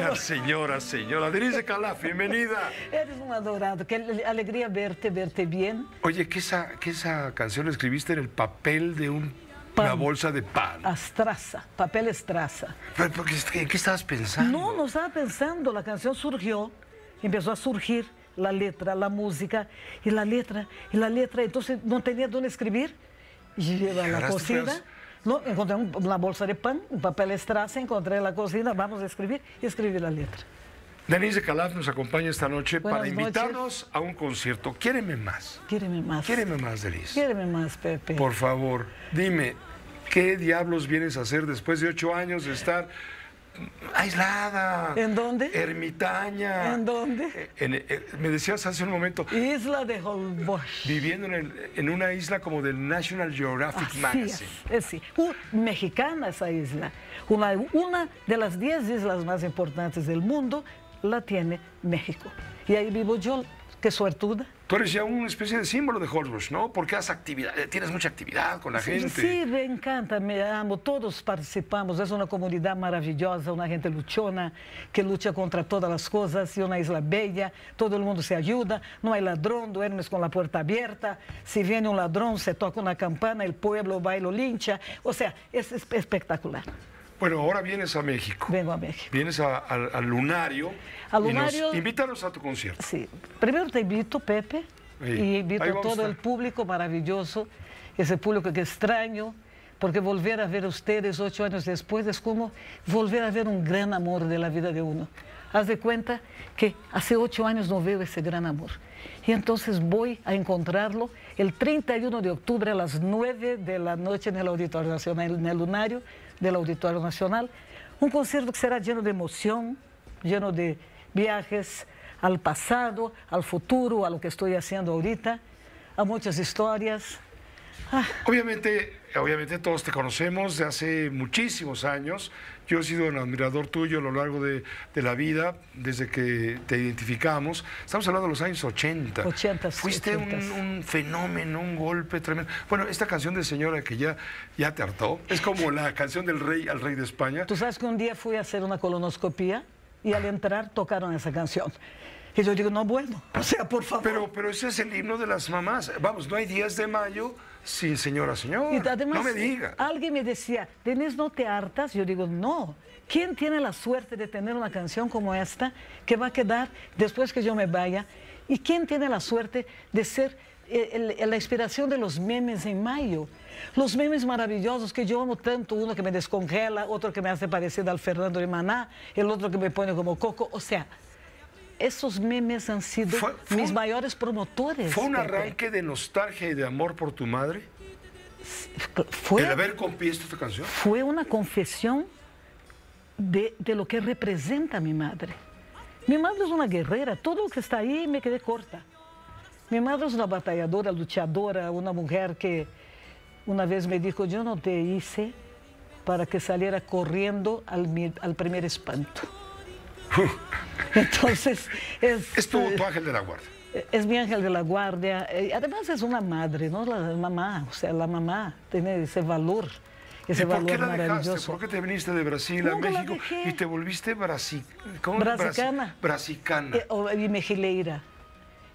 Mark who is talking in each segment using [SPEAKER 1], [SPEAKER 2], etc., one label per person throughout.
[SPEAKER 1] La señora, señora. Denise Calaf, bienvenida.
[SPEAKER 2] Eres un adorado. Qué alegría verte, verte bien.
[SPEAKER 1] Oye, que esa, que esa canción la escribiste en el papel de un, una bolsa de pan.
[SPEAKER 2] Astraza, papel estraza.
[SPEAKER 1] Pero, porque, ¿En qué estabas pensando?
[SPEAKER 2] No, no estaba pensando. La canción surgió, empezó a surgir la letra, la música, y la letra, y la letra. Entonces no tenía dónde escribir. Llegué a la cocina. No, encontré una bolsa de pan, un papel estraza, encontré en la cocina, vamos a escribir y escribí la letra.
[SPEAKER 1] Denise Calaf nos acompaña esta noche para invitarnos a un concierto. Quiéreme más.
[SPEAKER 2] Quiéreme más.
[SPEAKER 1] Quiéreme más, Denise.
[SPEAKER 2] Quiéreme más, Pepe.
[SPEAKER 1] Por favor, dime, ¿qué diablos vienes a hacer después de ocho años de estar aislada.
[SPEAKER 2] ¿En dónde?
[SPEAKER 1] Ermitaña.
[SPEAKER 2] ¿En dónde?
[SPEAKER 1] Eh, me decías hace un momento.
[SPEAKER 2] Isla de Holbox.
[SPEAKER 1] Viviendo en, una isla como del National Geographic Magazine.
[SPEAKER 2] Es, sí. mexicana esa isla. Una, una de las diez islas más importantes del mundo la tiene México. Y ahí vivo yo Qué suertuda.
[SPEAKER 1] Tú eres ya una especie de símbolo de Horbush, ¿no? Porque has actividad, eh, tienes mucha actividad con la gente.
[SPEAKER 2] Sí, me encanta, me amo, todos participamos. Es una comunidad maravillosa, una gente luchona que lucha contra todas las cosas y una isla bella, todo el mundo se ayuda, no hay ladrón, duermes con la puerta abierta, si viene un ladrón se toca una campana, el pueblo va y lo lincha, o sea, es espectacular.
[SPEAKER 1] Bueno, ahora vienes a México.
[SPEAKER 2] Vengo a México.
[SPEAKER 1] Vienes al Lunario.
[SPEAKER 2] Al Lunario.
[SPEAKER 1] invítanos a tu concierto.
[SPEAKER 2] Sí. Primero te invito, Pepe, y invito a todo el público maravilloso, ese público que extraño, porque volver a ver a ustedes ocho años después es como volver a ver un gran amor de la vida de uno. Haz de cuenta que hace ocho años no veo ese gran amor. Y entonces voy a encontrarlo el 31 de octubre a las 9 de la noche en el Auditorio Nacional, en el Lunario del Auditorio Nacional. Un concierto que será lleno de emoción, lleno de viajes al pasado, al futuro, a lo que estoy haciendo ahorita, a muchas historias.
[SPEAKER 1] Ah. Obviamente, obviamente todos te conocemos de hace muchísimos años. Yo he sido un admirador tuyo a lo largo de, la vida, desde que te identificamos. Estamos hablando de los años 80.
[SPEAKER 2] 80
[SPEAKER 1] Fuiste Un, fenómeno, un golpe tremendo. Bueno, esta canción de señora que ya, ya te hartó, es como la canción del rey al rey de España.
[SPEAKER 2] Tú sabes que un día fui a hacer una colonoscopía y al entrar tocaron esa canción. Y yo digo, no, bueno, o sea, por favor.
[SPEAKER 1] Pero, pero ese es el himno de las mamás. Vamos, no hay días de mayo sin señora, señor. Y además, no me diga.
[SPEAKER 2] Alguien me decía, ¿tenés no te hartas? Yo digo, no. ¿Quién tiene la suerte de tener una canción como esta que va a quedar después que yo me vaya? ¿Y quién tiene la suerte de ser eh, la inspiración de los memes en mayo? Los memes maravillosos que yo amo tanto, uno que me descongela, otro que me hace parecer al Fernando de Maná, el otro que me pone como coco, o sea, esos memes han sido mis mayores promotores.
[SPEAKER 1] ¿Fue un arranque de nostalgia y de amor por tu madre? Fue, ¿El haber compuesto esta canción?
[SPEAKER 2] Fue una confesión de, de, lo que representa mi madre. Mi madre es una guerrera, todo lo que está ahí me quedé corta. Mi madre es una batalladora, luchadora, una mujer que una vez me dijo, yo no te hice para que saliera corriendo al, al primer espanto. Entonces, es...
[SPEAKER 1] Es tu, ángel de la guardia.
[SPEAKER 2] Es mi ángel de la guardia. Eh, además es una madre, ¿no? La mamá, o sea, la mamá tiene ese valor. Ese
[SPEAKER 1] por
[SPEAKER 2] qué
[SPEAKER 1] la dejaste? ¿Por qué te viniste de Brasil a México y te volviste brasi...
[SPEAKER 2] brasicana?
[SPEAKER 1] Brasicana.
[SPEAKER 2] Eh, y mejileira.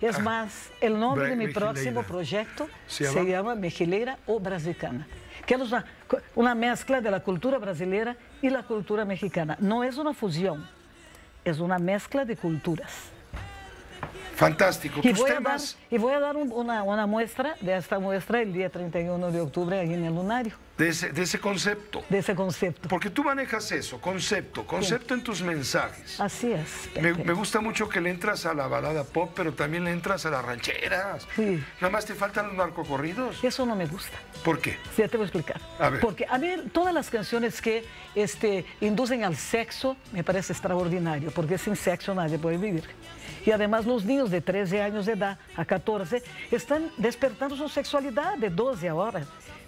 [SPEAKER 2] Es ah, más, el nombre de mi próximo proyecto se llama, Mejileira o Brasicana, que es una, una mezcla de la cultura brasileña y la cultura mexicana. No es una fusión, es una mezcla de culturas.
[SPEAKER 1] Fantástico.
[SPEAKER 2] Y voy, a dar, y voy a dar una, una, muestra de esta muestra el día 31 de octubre ahí en el Lunario.
[SPEAKER 1] De ese, de ese concepto.
[SPEAKER 2] De ese concepto.
[SPEAKER 1] Porque tú manejas eso, concepto, concepto en tus mensajes.
[SPEAKER 2] Así es.
[SPEAKER 1] Me, me, gusta mucho que le entras a la balada pop, pero también le entras a las rancheras. Sí. Nada más te faltan los narcocorridos.
[SPEAKER 2] Eso no me gusta.
[SPEAKER 1] ¿Por qué?
[SPEAKER 2] Sí, te voy a explicar.
[SPEAKER 1] A ver.
[SPEAKER 2] Porque a mí todas las canciones que este, inducen al sexo me parece extraordinario, porque sin sexo nadie puede vivir. Y además los niños de 13 años de edad a 14 están despertando su sexualidad de 12 ahora.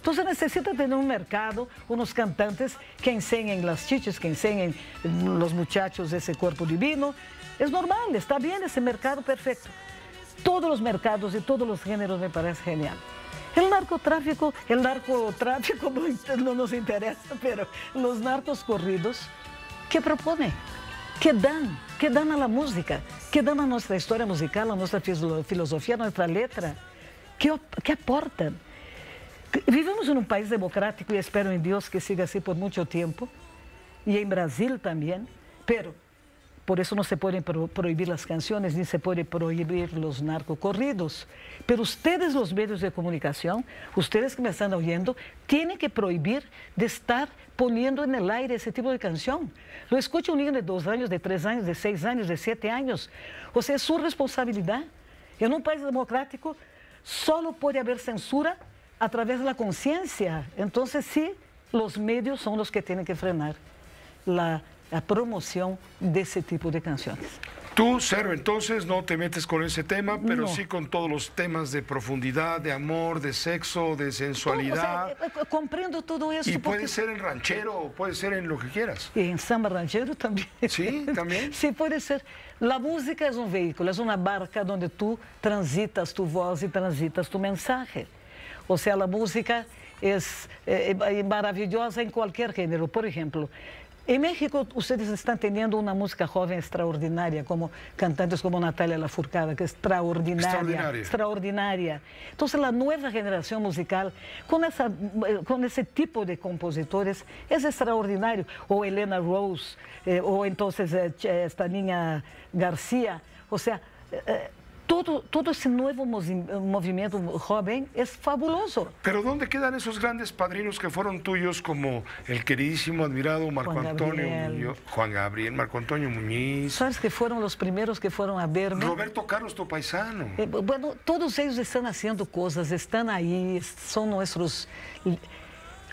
[SPEAKER 2] Entonces necesita tener un mercado, unos cantantes que enseñen las chiches, que enseñen los muchachos ese cuerpo divino. Es normal, está bien ese mercado perfecto. Todos los mercados y todos los géneros me parece genial. El narcotráfico, el narcotráfico no, no nos interesa, pero los narcos corridos, ¿qué proponen? que dan, que dan a la música, que dan a nuestra historia musical, a nuestra filosofía, a nuestra letra, que, que aportan. Vivemos en un país democrático y espero en Dios que siga así por mucho tiempo, y en Brasil también, pero por eso no se pueden prohibir las canciones ni se puede prohibir los narcocorridos. Pero ustedes, los medios de comunicación, ustedes que me están oyendo, tienen que prohibir de estar poniendo en el aire ese tipo de canción. Lo escucha un niño de dos años, de tres años, de seis años, de siete años. O sea, es su responsabilidad. En un país democrático solo puede haber censura a través de la conciencia. Entonces, sí, los medios son los que tienen que frenar la la promoción de ese tipo de canciones.
[SPEAKER 1] Tú, cero, entonces no te metes con ese tema, pero sí con todos los temas de profundidad, de amor, de sexo, de sensualidad.
[SPEAKER 2] Eh, eh, comprendo todo eso.
[SPEAKER 1] Y puede ser en ranchero, puede ser en lo que quieras.
[SPEAKER 2] Y en samba ranchero también.
[SPEAKER 1] Sí, también.
[SPEAKER 2] sí, puede ser. La música es un vehículo, es una barca donde tú transitas tu voz y transitas tu mensaje. O sea, la música es eh, maravillosa en cualquier género. Por ejemplo, En México, ustedes están teniendo una música joven extraordinaria, como cantantes como Natalia Lafourcade, que es extraordinaria, extraordinaria. Extraordinaria. Entonces, la nueva generación musical, con, esa, con ese tipo de compositores, es extraordinario. O Elena Rose, eh, o entonces eh, esta niña García. O sea, eh, todo, todo ese nuevo movimiento joven es fabuloso.
[SPEAKER 1] Pero ¿dónde quedan esos grandes padrinos que fueron tuyos como el queridísimo, admirado Marco Juan Antonio Muñoz, Juan Gabriel, Marco Antonio Muñiz?
[SPEAKER 2] ¿Sabes que fueron los primeros que fueron a verme?
[SPEAKER 1] Roberto Carlos, tu paisano.
[SPEAKER 2] Eh, bueno, todos ellos están haciendo cosas, están ahí, son nuestros...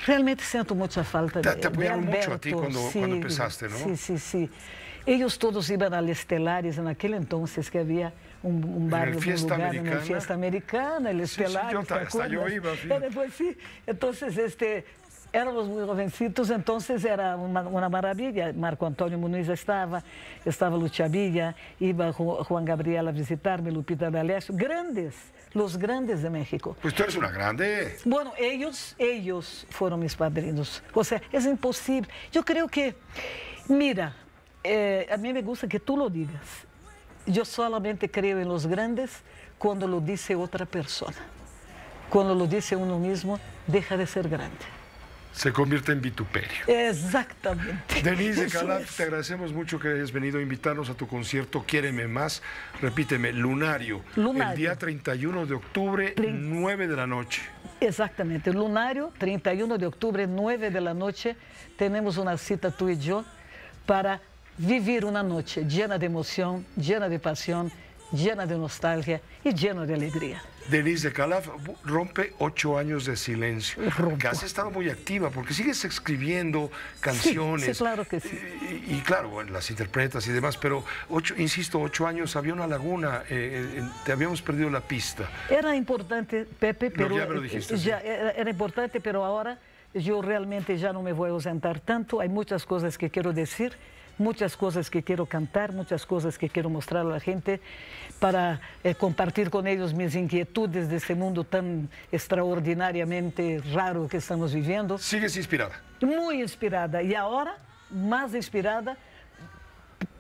[SPEAKER 2] Realmente siento mucha falta
[SPEAKER 1] te,
[SPEAKER 2] de,
[SPEAKER 1] te apoyaron
[SPEAKER 2] Alberto.
[SPEAKER 1] mucho a ti cuando,
[SPEAKER 2] sí,
[SPEAKER 1] cuando empezaste, ¿no?
[SPEAKER 2] Sí, sí, sí. Ellos todos iban al Estelares en aquel entonces que había un, un barrio,
[SPEAKER 1] un lugar americana.
[SPEAKER 2] en la fiesta americana, el Estelares.
[SPEAKER 1] Sí, sí, yo, hasta yo iba.
[SPEAKER 2] Pues sí, entonces este, éramos muy jovencitos, entonces era una, una, maravilla. Marco Antonio Muniz estaba, estaba Lucha Villa, iba Juan Gabriel a visitarme, Lupita D'Alessio, grandes, los grandes de México.
[SPEAKER 1] Pues tú eres una grande.
[SPEAKER 2] Bueno, ellos, ellos fueron mis padrinos. O sea, es imposible. Yo creo que, mira, eh, a mí me gusta que tú lo digas. Yo solamente creo en los grandes cuando lo dice otra persona. Cuando lo dice uno mismo, deja de ser grande.
[SPEAKER 1] Se convierte en vituperio.
[SPEAKER 2] Exactamente.
[SPEAKER 1] Denise de Calaf, te agradecemos mucho que hayas venido a invitarnos a tu concierto Quiéreme Más. Repíteme, Lunario.
[SPEAKER 2] Lunario.
[SPEAKER 1] El día 31 de octubre, 9 de la noche.
[SPEAKER 2] Exactamente. Lunario, 31 de octubre, 9 de la noche. Tenemos una cita tú y yo para vivir una noche llena de emoción, llena de pasión, llena de nostalgia y llena de alegría.
[SPEAKER 1] Denise de Calaf rompe ocho años de silencio. Que has estado muy activa porque sigues escribiendo canciones.
[SPEAKER 2] Sí, sí claro que sí.
[SPEAKER 1] Y, y, claro, bueno, las interpretas y demás, pero ocho, insisto, ocho años había una laguna, eh, eh, te habíamos perdido la pista.
[SPEAKER 2] Era importante, Pepe, pero
[SPEAKER 1] no, ya me lo dijiste,
[SPEAKER 2] ya,
[SPEAKER 1] sí.
[SPEAKER 2] era, era importante, pero ahora yo realmente ya no me voy a ausentar tanto. Hay muchas cosas que quiero decir muchas cosas que quiero cantar, muchas cosas que quiero mostrar a la gente para eh, compartir con ellos mis inquietudes de este mundo tan extraordinariamente raro que estamos viviendo.
[SPEAKER 1] ¿Sigues inspirada?
[SPEAKER 2] Muy inspirada y ahora más inspirada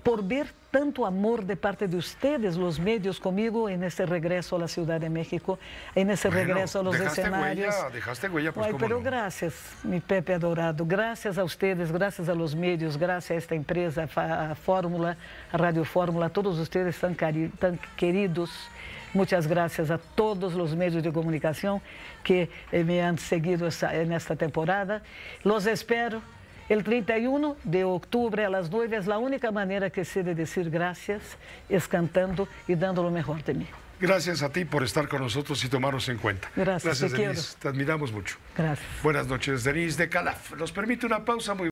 [SPEAKER 2] por ver tanto amor de parte de ustedes, los medios, conmigo en este regreso a la Ciudad de México, en ese
[SPEAKER 1] bueno,
[SPEAKER 2] regreso a los
[SPEAKER 1] dejaste
[SPEAKER 2] escenarios.
[SPEAKER 1] Huella, dejaste huella, pues,
[SPEAKER 2] Ay,
[SPEAKER 1] ¿cómo
[SPEAKER 2] pero
[SPEAKER 1] no?
[SPEAKER 2] gracias, mi Pepe adorado, gracias a ustedes, gracias a los medios, gracias a esta empresa, a Fórmula, a Radio Fórmula, todos ustedes tan, cari tan queridos. Muchas gracias a todos los medios de comunicación que eh, me han seguido en esta temporada. Los espero el 31 de octubre a las 9 es la única manera que sé de decir gracias, es cantando y dando lo mejor de mí.
[SPEAKER 1] Gracias a ti por estar con nosotros y tomarnos en cuenta.
[SPEAKER 2] Gracias,
[SPEAKER 1] Gracias,
[SPEAKER 2] te
[SPEAKER 1] Denise.
[SPEAKER 2] quiero.
[SPEAKER 1] Te admiramos mucho.
[SPEAKER 2] Gracias.
[SPEAKER 1] Buenas noches, Denise de Calaf. Nos permite una pausa muy